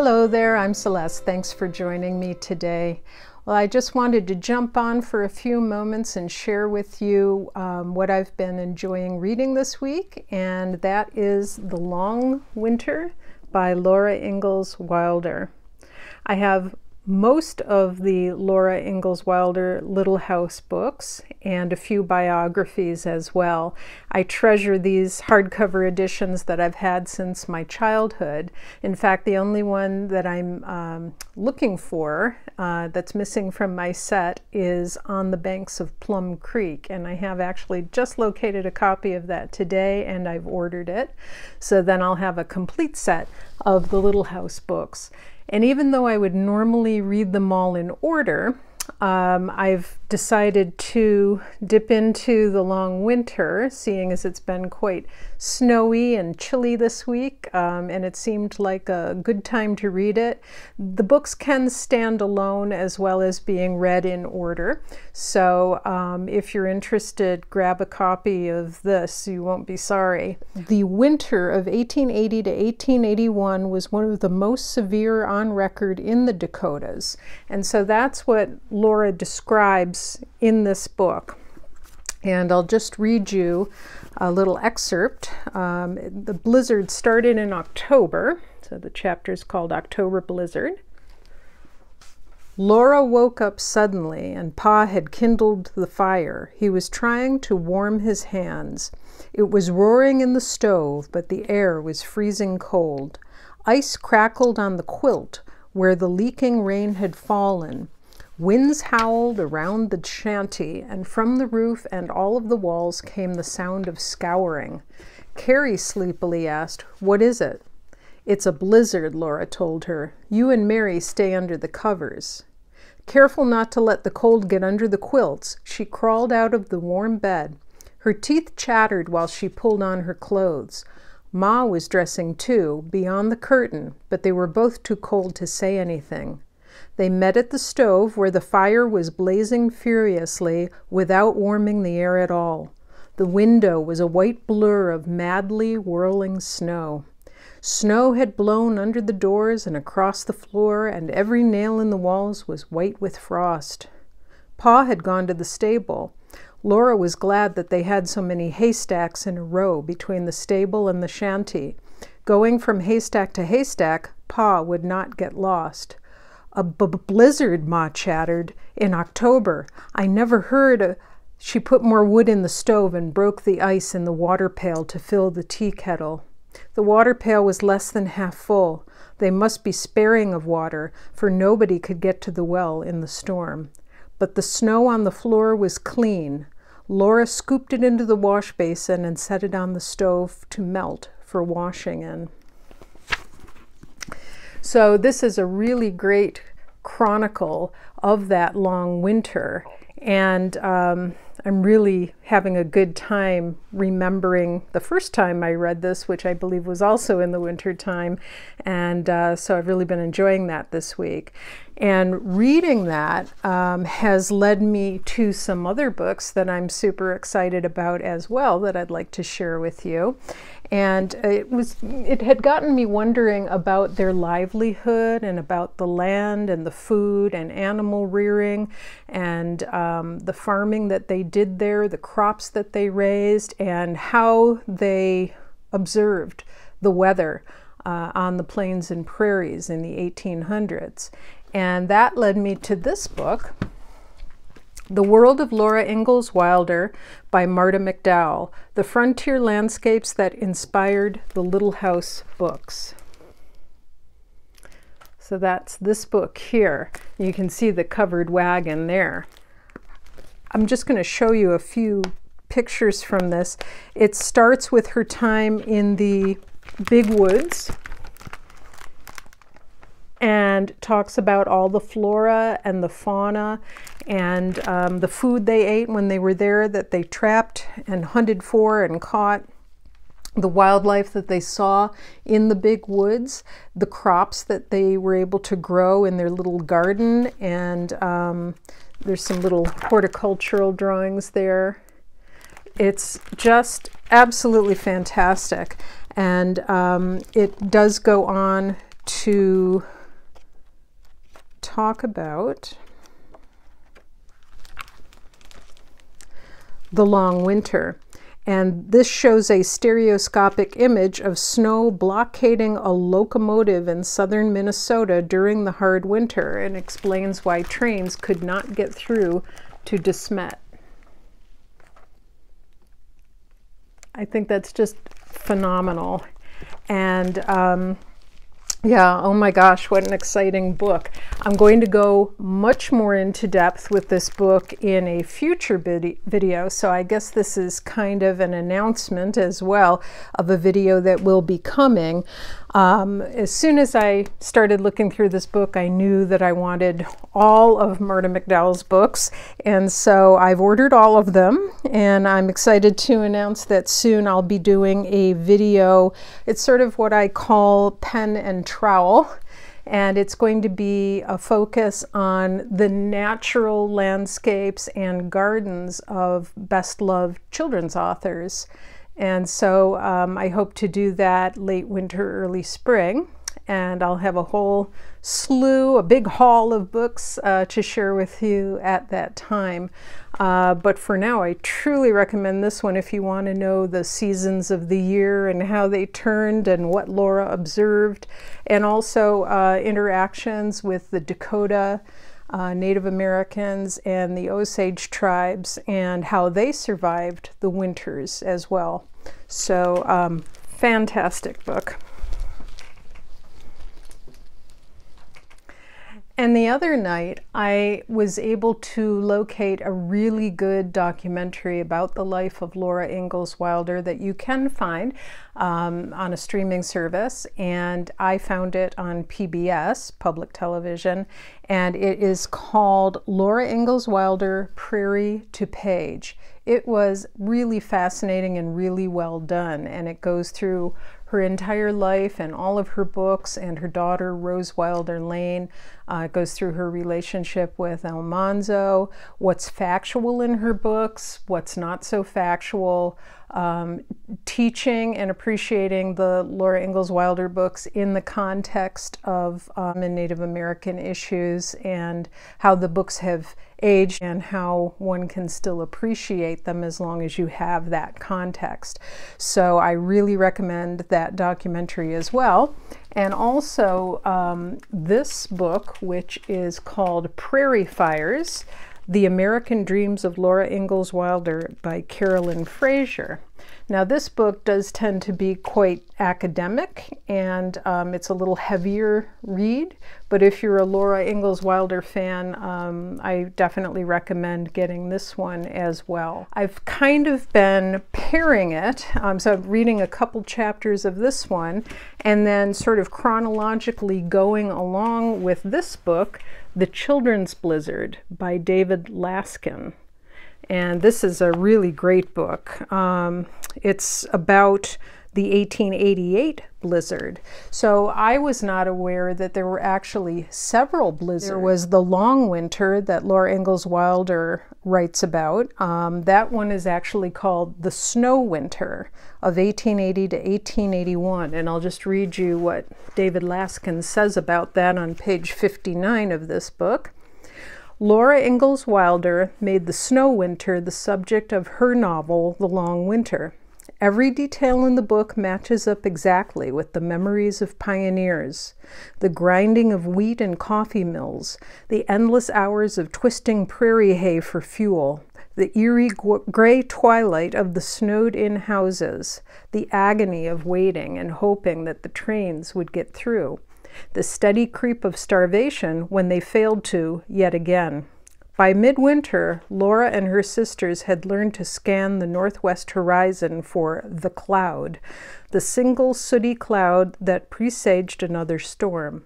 Hello there, I'm Celeste. Thanks for joining me today. Well, I just wanted to jump on for a few moments and share with you um, what I've been enjoying reading this week, and that is The Long Winter by Laura Ingalls Wilder. I have most of the Laura Ingalls Wilder Little House books and a few biographies as well. I treasure these hardcover editions that I've had since my childhood. In fact, the only one that I'm um, looking for uh, that's missing from my set is On the Banks of Plum Creek, and I have actually just located a copy of that today and I've ordered it. So then I'll have a complete set of the Little House books. And even though I would normally read them all in order, um, I've decided to dip into the long winter, seeing as it's been quite snowy and chilly this week, um, and it seemed like a good time to read it. The books can stand alone as well as being read in order. So um, if you're interested, grab a copy of this. You won't be sorry. The winter of 1880 to 1881 was one of the most severe on record in the Dakotas. And so that's what Laura describes in this book. And I'll just read you a little excerpt. Um, the blizzard started in October, so the chapter is called October Blizzard. Laura woke up suddenly, and Pa had kindled the fire. He was trying to warm his hands. It was roaring in the stove, but the air was freezing cold. Ice crackled on the quilt where the leaking rain had fallen. Winds howled around the shanty, and from the roof and all of the walls came the sound of scouring. Carrie sleepily asked, What is it? It's a blizzard, Laura told her. You and Mary stay under the covers. Careful not to let the cold get under the quilts, she crawled out of the warm bed. Her teeth chattered while she pulled on her clothes. Ma was dressing too, beyond the curtain, but they were both too cold to say anything. They met at the stove where the fire was blazing furiously without warming the air at all. The window was a white blur of madly whirling snow. Snow had blown under the doors and across the floor, and every nail in the walls was white with frost. Pa had gone to the stable. Laura was glad that they had so many haystacks in a row between the stable and the shanty. Going from haystack to haystack, Pa would not get lost. A blizzard, Ma chattered, in October. I never heard a. She put more wood in the stove and broke the ice in the water pail to fill the tea kettle. The water pail was less than half full. They must be sparing of water, for nobody could get to the well in the storm. But the snow on the floor was clean. Laura scooped it into the wash basin and set it on the stove to melt for washing in. So this is a really great chronicle of that long winter. And um, I'm really having a good time remembering the first time I read this, which I believe was also in the winter time. And uh, so I've really been enjoying that this week. And reading that um, has led me to some other books that I'm super excited about as well that I'd like to share with you. And it was it had gotten me wondering about their livelihood and about the land and the food and animal rearing and um, the farming that they did there, the crops that they raised, and how they observed the weather uh, on the plains and prairies in the 1800s. And that led me to this book, The World of Laura Ingalls Wilder by Marta McDowell, The Frontier Landscapes That Inspired the Little House Books. So that's this book here. You can see the covered wagon there. I'm just going to show you a few pictures from this. It starts with her time in the big woods and talks about all the flora and the fauna and um, the food they ate when they were there that they trapped and hunted for and caught the wildlife that they saw in the big woods, the crops that they were able to grow in their little garden, and um, there's some little horticultural drawings there. It's just absolutely fantastic. And um, it does go on to talk about the long winter. And this shows a stereoscopic image of snow blockading a locomotive in southern Minnesota during the hard winter and explains why trains could not get through to De Smet. I think that's just phenomenal. And um, yeah, oh my gosh, what an exciting book. I'm going to go much more into depth with this book in a future video, so I guess this is kind of an announcement as well of a video that will be coming. Um, as soon as I started looking through this book, I knew that I wanted all of Marta McDowell's books, and so I've ordered all of them, and I'm excited to announce that soon I'll be doing a video. It's sort of what I call pen and trowel, and it's going to be a focus on the natural landscapes and gardens of best loved children's authors. And so um, I hope to do that late winter, early spring. And I'll have a whole slew, a big haul of books uh, to share with you at that time. Uh, but for now, I truly recommend this one if you want to know the seasons of the year and how they turned and what Laura observed, and also uh, interactions with the Dakota uh, Native Americans and the Osage tribes and how they survived the winters as well. So, um, fantastic book. And the other night, I was able to locate a really good documentary about the life of Laura Ingalls Wilder that you can find um, on a streaming service. And I found it on PBS, public television, and it is called Laura Ingalls Wilder Prairie to Page. It was really fascinating and really well done, and it goes through her entire life and all of her books and her daughter Rose Wilder Lane. Uh, goes through her relationship with Almanzo, what's factual in her books, what's not so factual, um, teaching and appreciating the Laura Ingalls Wilder books in the context of um, Native American issues and how the books have aged and how one can still appreciate them as long as you have that context. So I really recommend that documentary as well. And also um, this book, which is called Prairie Fires, The American Dreams of Laura Ingalls Wilder by Caroline Fraser. Now, this book does tend to be quite academic and um, it's a little heavier read, but if you're a Laura Ingalls Wilder fan, um, I definitely recommend getting this one as well. I've kind of been pairing it, um, so I'm reading a couple chapters of this one and then sort of chronologically going along with this book, The Children's Blizzard by David Laskin. And this is a really great book. Um, it's about the 1888 blizzard. So I was not aware that there were actually several blizzards. There was the long winter that Laura Ingalls Wilder writes about. Um, that one is actually called the snow winter of 1880 to 1881. And I'll just read you what David Laskin says about that on page 59 of this book. Laura Ingalls Wilder made the snow winter the subject of her novel, The Long Winter. Every detail in the book matches up exactly with the memories of pioneers the grinding of wheat and coffee mills, the endless hours of twisting prairie hay for fuel, the eerie gray twilight of the snowed in houses, the agony of waiting and hoping that the trains would get through the steady creep of starvation when they failed to yet again. By midwinter, Laura and her sisters had learned to scan the northwest horizon for the cloud, the single sooty cloud that presaged another storm.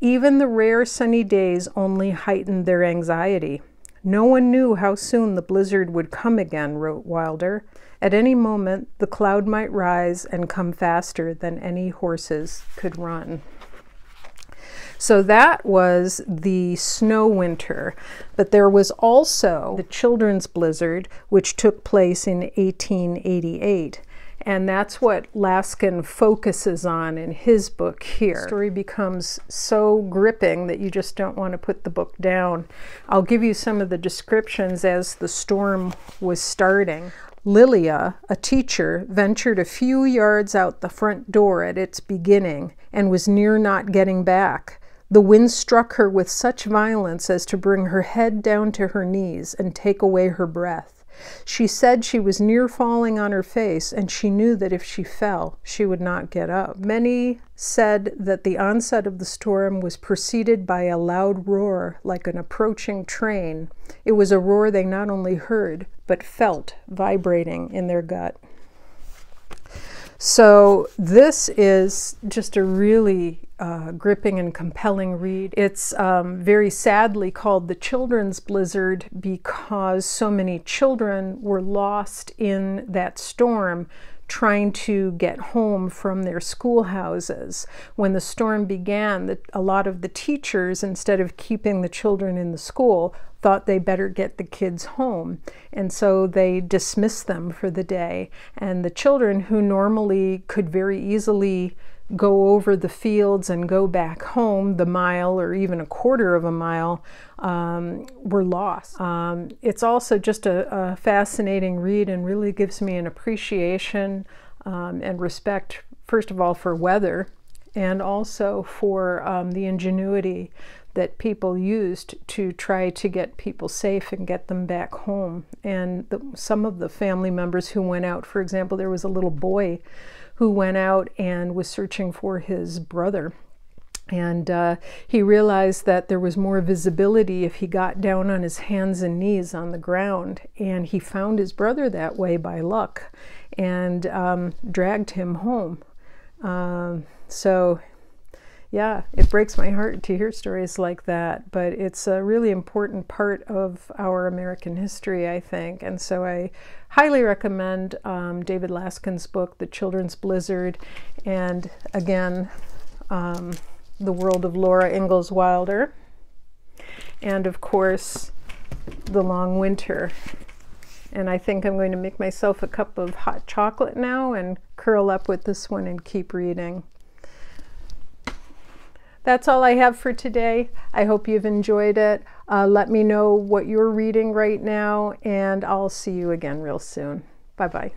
Even the rare sunny days only heightened their anxiety. No one knew how soon the blizzard would come again, wrote Wilder. At any moment, the cloud might rise and come faster than any horses could run. So that was the snow winter. But there was also the children's blizzard, which took place in 1888. And that's what Laskin focuses on in his book here. The story becomes so gripping that you just don't want to put the book down. I'll give you some of the descriptions as the storm was starting. Lilia, a teacher, ventured a few yards out the front door at its beginning and was near not getting back. The wind struck her with such violence as to bring her head down to her knees and take away her breath. She said she was near falling on her face, and she knew that if she fell, she would not get up. Many said that the onset of the storm was preceded by a loud roar like an approaching train. It was a roar they not only heard, but felt vibrating in their gut. So, this is just a really uh, gripping and compelling read. It's um, very sadly called the Children's Blizzard because so many children were lost in that storm trying to get home from their schoolhouses. When the storm began, the, a lot of the teachers, instead of keeping the children in the school, thought they better get the kids home. And so they dismissed them for the day. And the children who normally could very easily go over the fields and go back home the mile or even a quarter of a mile um, were lost. Um, it's also just a, a, fascinating read and really gives me an appreciation um, and respect, first of all, for weather and also for um, the ingenuity that people used to try to get people safe and get them back home. And the, some of the family members who went out, for example, there was a little boy who went out and was searching for his brother. And uh, he realized that there was more visibility if he got down on his hands and knees on the ground. And he found his brother that way by luck and um, dragged him home. Um, so yeah, it breaks my heart to hear stories like that, but it's a really important part of our American history, I think. And so I highly recommend um, David Laskin's book, The Children's Blizzard, and again, um, The World of Laura Ingalls Wilder, and of course, The Long Winter. And I think I'm going to make myself a cup of hot chocolate now and curl up with this one and keep reading. That's all I have for today. I hope you've enjoyed it. Uh, let me know what you're reading right now, and I'll see you again real soon. Bye bye.